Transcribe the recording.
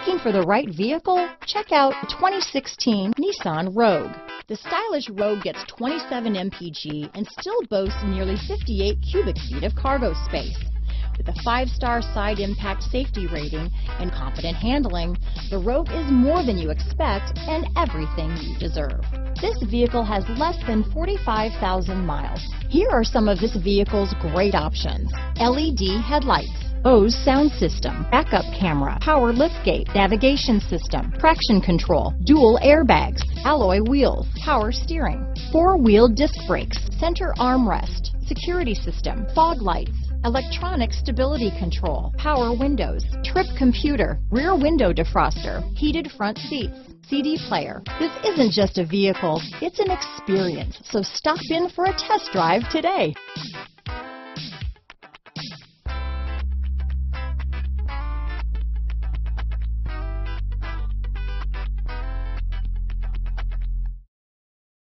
Looking for the right vehicle? Check out 2016 Nissan Rogue. The stylish Rogue gets 27 mpg and still boasts nearly 58 cubic feet of cargo space. With a five-star side impact safety rating and confident handling, the Rogue is more than you expect and everything you deserve. This vehicle has less than 45,000 miles. Here are some of this vehicle's great options. LED headlights, Bose sound system, backup camera, power liftgate, navigation system, traction control, dual airbags, alloy wheels, power steering, four-wheel disc brakes, center armrest, security system, fog lights, electronic stability control, power windows, trip computer, rear window defroster, heated front seats, CD player. This isn't just a vehicle, it's an experience. So stop in for a test drive today.